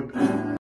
good.